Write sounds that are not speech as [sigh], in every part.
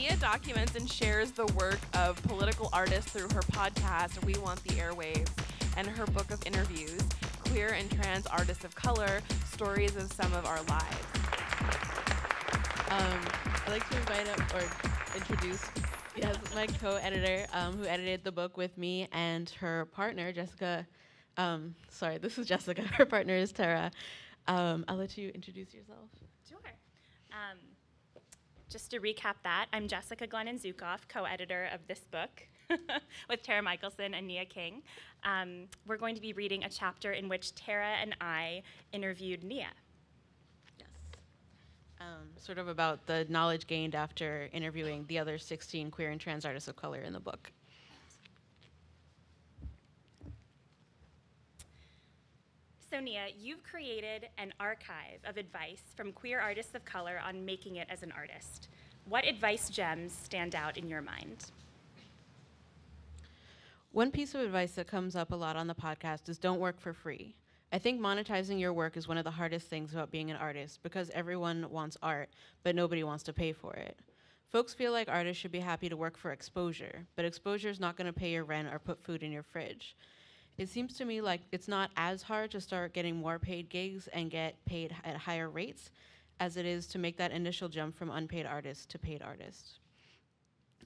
Nia documents and shares the work of political artists through her podcast, We Want the Airwaves, and her book of interviews, Queer and Trans Artists of Color Stories of Some of Our Lives. Um, I'd like to invite up or introduce yes, my co-editor um, who edited the book with me and her partner, Jessica. Um, sorry, this is Jessica. [laughs] Her partner is Terra. Um, I'll let you introduce yourself. Sure. Just to recap that, I'm Jessica Glennon Zukoff, co-editor of this book [laughs] with Terra Mikalson and Nia King. Um, we're going to be reading a chapter in which Terra and I interviewed Nia. Yes. Um, sort of about the knowledge gained after interviewing the other 16 queer and trans artists of color in the book. So Nia, you've created an archive of advice from queer artists of color on making it as an artist. What advice gems stand out in your mind? One piece of advice that comes up a lot on the podcast is don't work for free. I think monetizing your work is one of the hardest things about being an artist because everyone wants art, but nobody wants to pay for it. Folks feel like artists should be happy to work for exposure, but exposure is not going to pay your rent or put food in your fridge. It seems to me like it's not as hard to start getting more paid gigs and get paid at higher rates as it is to make that initial jump from unpaid artist to paid artist.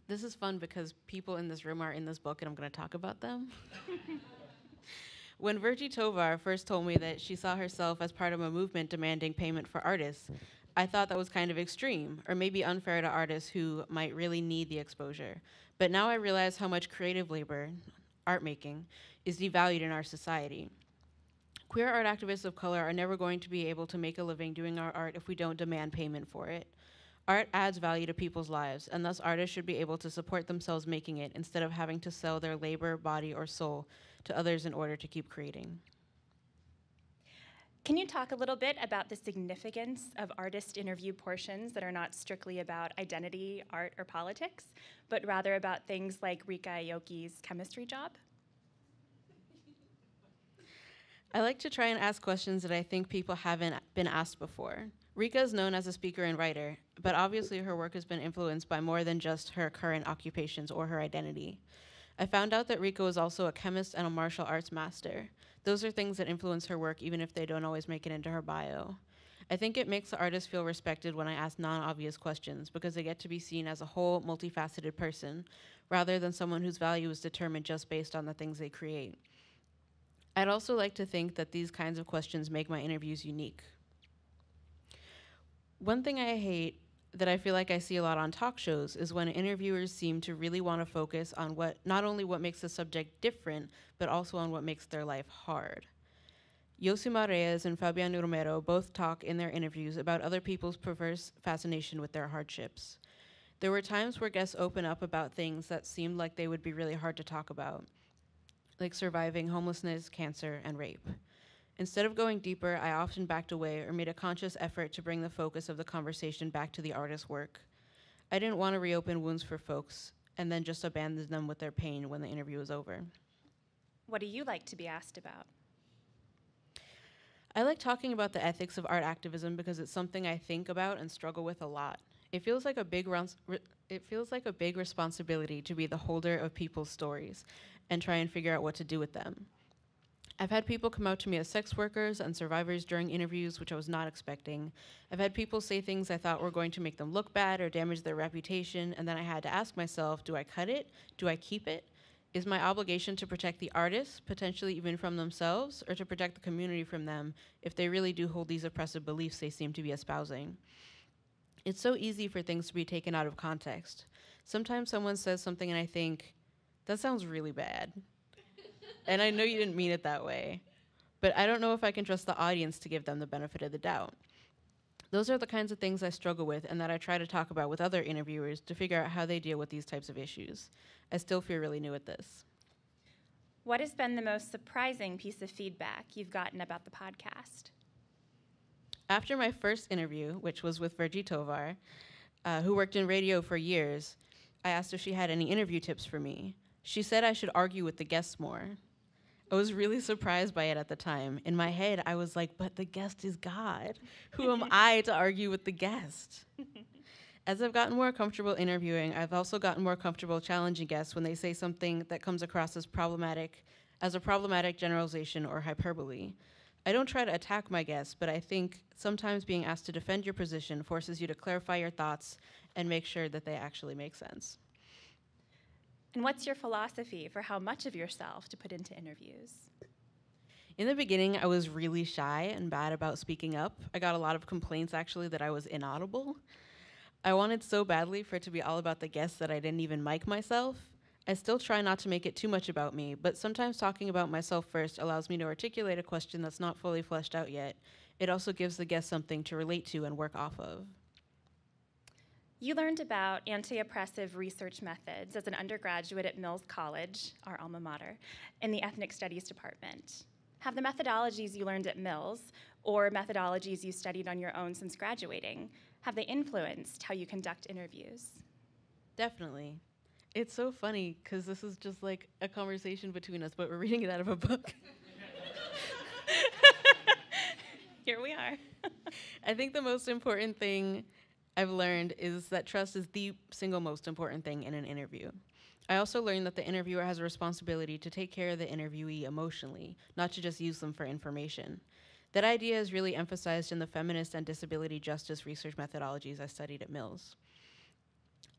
This is fun because people in this room are in this book and I'm going to talk about them. [laughs] when Virgie Tovar first told me that she saw herself as part of a movement demanding payment for artists, I thought that was kind of extreme, or maybe unfair to artists who might really need the exposure. But now I realize how much creative labor, art making, is devalued in our society. Queer art activists of color are never going to be able to make a living doing our art if we don't demand payment for it. Art adds value to people's lives, and thus artists should be able to support themselves making it instead of having to sell their labor, body, or soul to others in order to keep creating. Can you talk a little bit about the significance of artist interview portions that are not strictly about identity, art, or politics, but rather about things like Rika Aoki's chemistry job? I like to try and ask questions that I think people haven't been asked before. Rika is known as a speaker and writer, but obviously her work has been influenced by more than just her current occupations or her identity. I found out that Rika is also a chemist and a martial arts master. Those are things that influence her work even if they don't always make it into her bio. I think it makes the artist feel respected when I ask non-obvious questions because they get to be seen as a whole, multifaceted person, rather than someone whose value is determined just based on the things they create. I'd also like to think that these kinds of questions make my interviews unique. One thing I hate that I feel like I see a lot on talk shows is when interviewers seem to really want to focus on what not only what makes the subject different, but also on what makes their life hard. Yosimar Reyes and Fabian Romero both talk in their interviews about other people's perverse fascination with their hardships. There were times where guests open up about things that seemed like they would be really hard to talk about like surviving homelessness, cancer, and rape. Instead of going deeper, I often backed away or made a conscious effort to bring the focus of the conversation back to the artist's work. I didn't want to reopen wounds for folks and then just abandon them with their pain when the interview was over. What do you like to be asked about? I like talking about the ethics of art activism because it's something I think about and struggle with a lot. It feels like a big it feels like a big responsibility to be the holder of people's stories and try and figure out what to do with them. I've had people come out to me as sex workers and survivors during interviews, which I was not expecting. I've had people say things I thought were going to make them look bad or damage their reputation, and then I had to ask myself do I cut it? Do I keep it? Is my obligation to protect the artists, potentially even from themselves, or to protect the community from them if they really do hold these oppressive beliefs they seem to be espousing? It's so easy for things to be taken out of context. Sometimes someone says something and I think, that sounds really bad. And I know you didn't mean it that way. But I don't know if I can trust the audience to give them the benefit of the doubt. Those are the kinds of things I struggle with and that I try to talk about with other interviewers to figure out how they deal with these types of issues. I still feel really new at this. What has been the most surprising piece of feedback you've gotten about the podcast? After my first interview, which was with Virgie Tovar, uh, who worked in radio for years, I asked if she had any interview tips for me. She said I should argue with the guests more. I was really surprised by it at the time. In my head, I was like, but the guest is God. Who am [laughs] I to argue with the guest? As I've gotten more comfortable interviewing, I've also gotten more comfortable challenging guests when they say something that comes across as problematic, as a problematic generalization or hyperbole. I don't try to attack my guests, but I think sometimes being asked to defend your position forces you to clarify your thoughts and make sure that they actually make sense. And what's your philosophy for how much of yourself to put into interviews? In the beginning, I was really shy and bad about speaking up. I got a lot of complaints actually that I was inaudible. I wanted so badly for it to be all about the guests that I didn't even mic myself. I still try not to make it too much about me, but sometimes talking about myself first allows me to articulate a question that's not fully fleshed out yet. It also gives the guest something to relate to and work off of. You learned about anti oppressive research methods as an undergraduate at Mills College, our alma mater, in the Ethnic Studies Department. Have the methodologies you learned at Mills or methodologies you studied on your own since graduating, have they influenced how you conduct interviews? Definitely. It's so funny because this is just like a conversation between us, but we're reading it out of a book. [laughs] Here we are. [laughs] I think the most important thing I've learned is that trust is the single most important thing in an interview. I also learned that the interviewer has a responsibility to take care of the interviewee emotionally, not to just use them for information. That idea is really emphasized in the feminist and disability justice research methodologies I studied at Mills.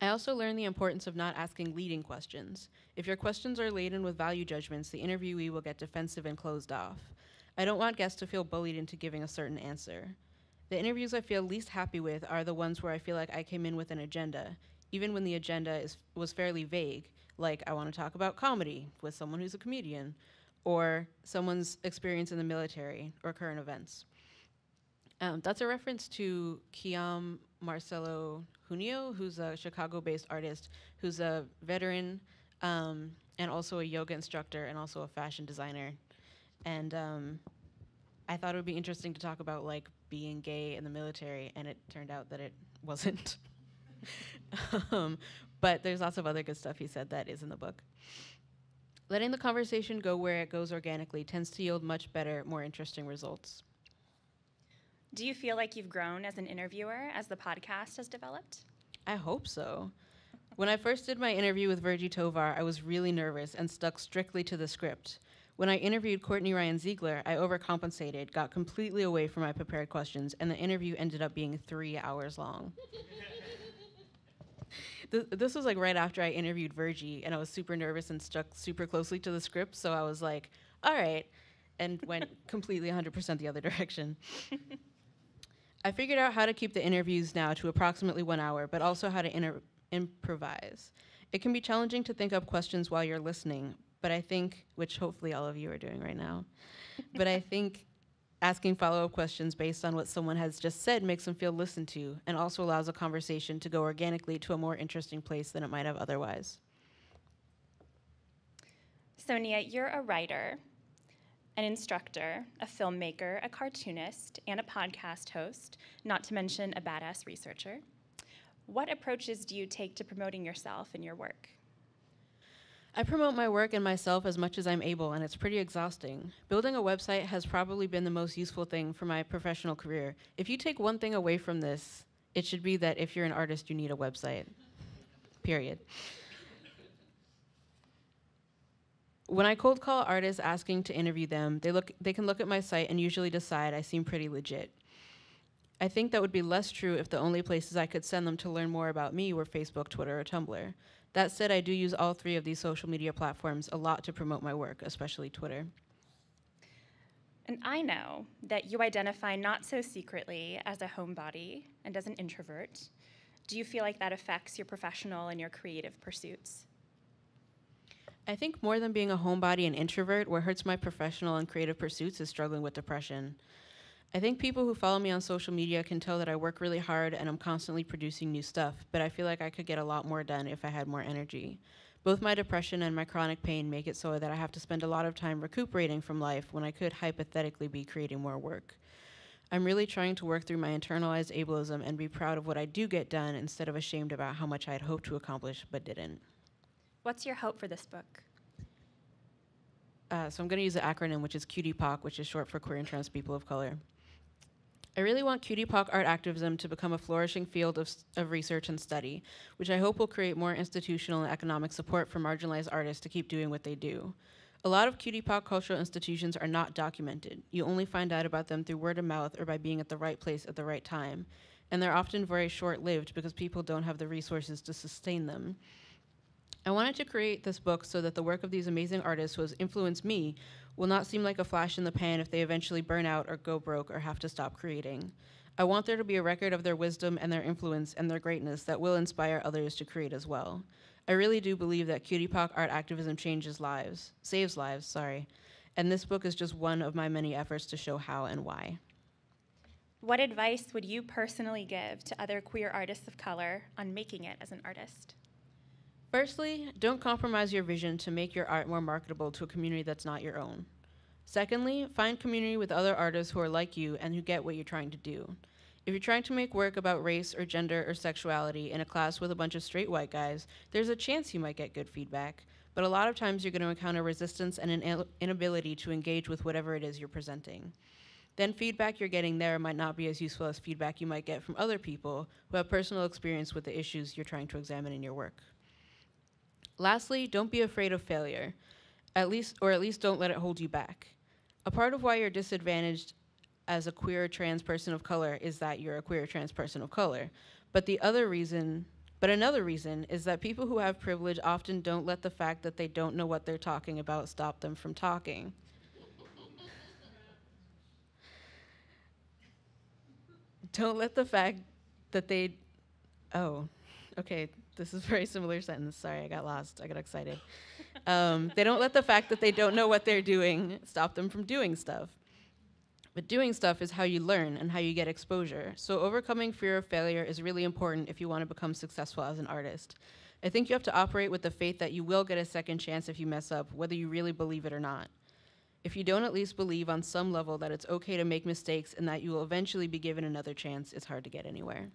I also learned the importance of not asking leading questions. If your questions are laden with value judgments, the interviewee will get defensive and closed off. I don't want guests to feel bullied into giving a certain answer. The interviews I feel least happy with are the ones where I feel like I came in with an agenda, even when the agenda is, was fairly vague, like I want to talk about comedy with someone who's a comedian, or someone's experience in the military or current events. Um, that's a reference to Kiam Marcelo Junio, who's a Chicago based artist who's a veteran um, and also a yoga instructor and also a fashion designer. And um, I thought it would be interesting to talk about like being gay in the military, and it turned out that it [laughs] wasn't. [laughs] um, but there's lots of other good stuff he said that is in the book. Letting the conversation go where it goes organically tends to yield much better, more interesting results. Do you feel like you've grown as an interviewer as the podcast has developed? I hope so. When I first did my interview with Virgie Tovar, I was really nervous and stuck strictly to the script. When I interviewed Kortney Ryan Ziegler, I overcompensated, got completely away from my prepared questions, and the interview ended up being three hours long. [laughs] Th- this was like right after I interviewed Virgie, and I was super nervous and stuck super closely to the script, so I was like, all right, and went [laughs] completely 100% the other direction. I figured out how to keep the interviews now to approximately one hour, but also how to inter- improvise. It can be challenging to think up questions while you're listening, but I think, which hopefully all of you are doing right now, but I think asking follow up questions based on what someone has just said makes them feel listened to and also allows a conversation to go organically to a more interesting place than it might have otherwise. So Nia, you're a writer, an instructor, a filmmaker, a cartoonist, and a podcast host, not to mention a badass researcher. What approaches do you take to promoting yourself and your work? I promote my work and myself as much as I'm able, and it's pretty exhausting. Building a website has probably been the most useful thing for my professional career. If you take one thing away from this, it should be that if you're an artist, you need a website. Period. When I cold call artists asking to interview them, they, look, they can look at my site and usually decide I seem pretty legit. I think that would be less true if the only places I could send them to learn more about me were Facebook, Twitter, or Tumblr. That said, I do use all three of these social media platforms a lot to promote my work, especially Twitter. And I know that you identify not so secretly as a homebody and as an introvert. Do you feel like that affects your professional and your creative pursuits? I think more than being a homebody and introvert, what hurts my professional and creative pursuits is struggling with depression. I think people who follow me on social media can tell that I work really hard and I'm constantly producing new stuff, but I feel like I could get a lot more done if I had more energy. Both my depression and my chronic pain make it so that I have to spend a lot of time recuperating from life when I could hypothetically be creating more work. I'm really trying to work through my internalized ableism and be proud of what I do get done instead of ashamed about how much I had hoped to accomplish but didn't. What's your hope for this book? Uh, so I'm going to use the acronym, which is QTPOC, which is short for Queer and Trans People of Color. I really want QTPOC art activism to become a flourishing field of, of research and study, which I hope will create more institutional and economic support for marginalized artists to keep doing what they do. A lot of QTPOC cultural institutions are not documented. You only find out about them through word of mouth or by being at the right place at the right time. And they're often very short lived because people don't have the resources to sustain them. I wanted to create this book so that the work of these amazing artists who has influenced me will not seem like a flash in the pan if they eventually burn out or go broke or have to stop creating. I want there to be a record of their wisdom and their influence and their greatness that will inspire others to create as well. I really do believe that QTPOC art activism changes lives, saves lives, sorry. And this book is just one of my many efforts to show how and why. What advice would you personally give to other queer artists of color on making it as an artist? Firstly, don't compromise your vision to make your art more marketable to a community that's not your own. Secondly, find community with other artists who are like you and who get what you're trying to do. If you're trying to make work about race or gender or sexuality in a class with a bunch of straight white guys, there's a chance you might get good feedback, but a lot of times you're going to encounter resistance and an inability to engage with whatever it is you're presenting. Then feedback you're getting there might not be as useful as feedback you might get from other people who have personal experience with the issues you're trying to examine in your work. Lastly, don't be afraid of failure. At least or at least don't let it hold you back. A part of why you're disadvantaged as a queer trans person of color is that you're a queer trans person of color. But the other reason but another reason is that people who have privilege often don't let the fact that they don't know what they're talking about stop them from talking. [laughs] don't let the fact that they oh okay this is very similar sentence. Sorry i got lost. I got excited. Um, they don't let the fact that they don't know what they're doing stop them from doing stuff. But doing stuff is how you learn and how you get exposure. So overcoming fear of failure is really important if you want to become successful as an artist. I think you have to operate with the faith that you will get a second chance if you mess up whether you really believe it or not. If you don't at least believe on some level that it's okay to make mistakes and that you will eventually be given another chance, it's hard to get anywhere.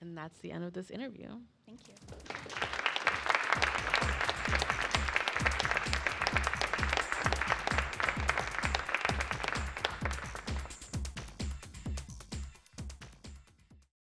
And that's the end of this interview. Thank you.